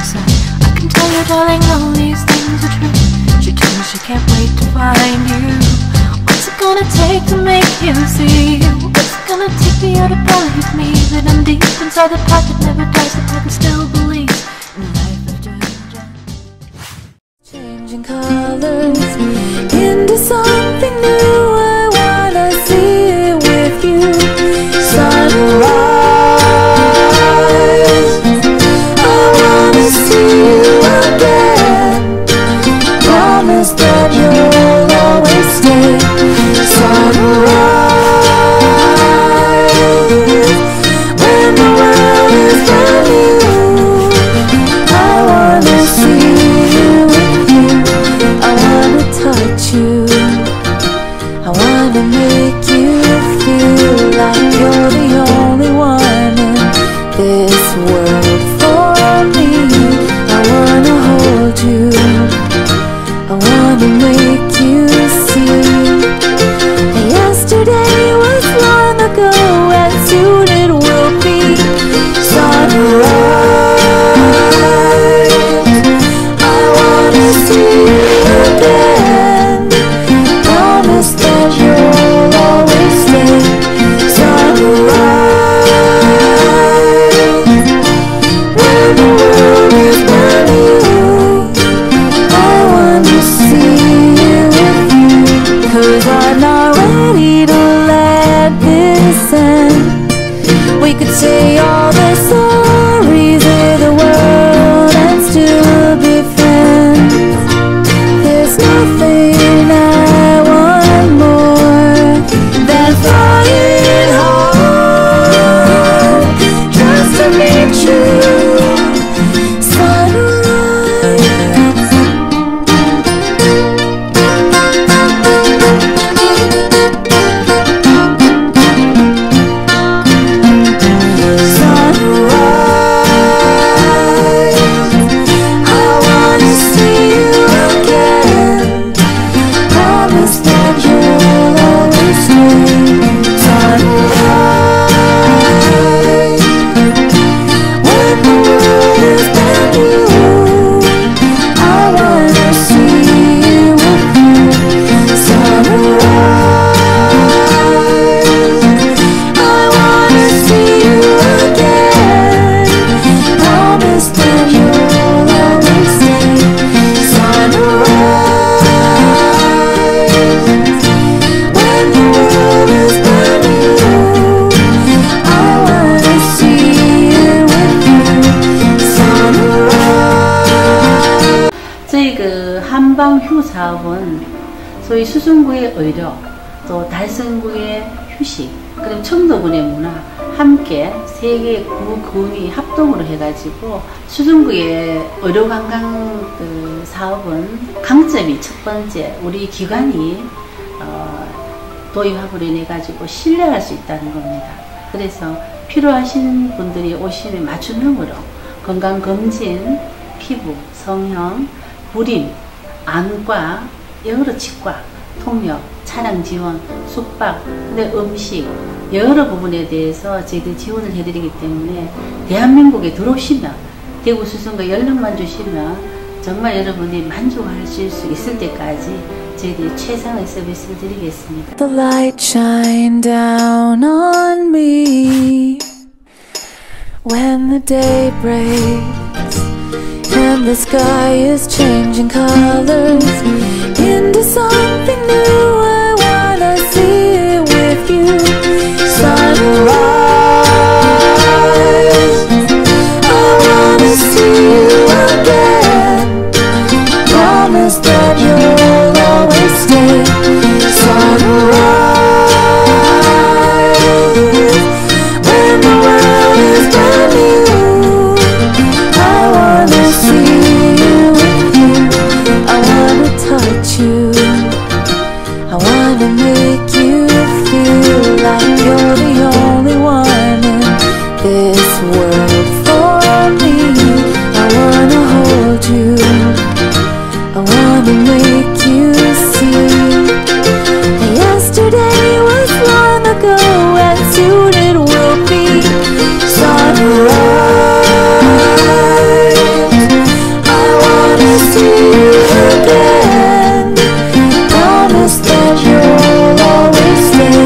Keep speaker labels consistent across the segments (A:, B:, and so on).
A: inside I can
B: tell you darling all these things are true. She told me she can't wait to find you. What's it gonna take to make you see What's it gonna take for you to believe me? That I'm deep inside the part that never dies The part that still believes wanna make you feel like you're the only one in
C: this world 그 한방휴 사업은 소위 수성구의 의료, 또 달성구의 휴식, 그리고 청도군의 문화 함께 세 개의 구 군이 합동으로 해가지고 수성구의 의료 관광 그 사업은 강점이 첫 번째 우리 기관이 어, 도입함으로 인해 가지고 신뢰할 수 있다는 겁니다. 그래서 필요하신 분들이 오시면 맞춤형으로 건강 검진, 피부, 성형, 불임, 안과, 여러 치과, 통역, 차량 지원, 숙박, 근데 음식 여러 부분에 대해서 저희들이 지원을 해드리기 때문에 대한민국에 들어오시면 대구 수성과 연락만 주시면 정말 여러분이 만족하실 수 있을 때까지 저희들이 최상의 서비스를 드리겠습니다.
B: The light shine down on me when the day breaks and the sky is changing colors into something new. make you see. Yesterday was long ago and soon it will be. Sunrise, I wanna see you again. Promise that you'll always stay.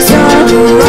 B: Sunrise,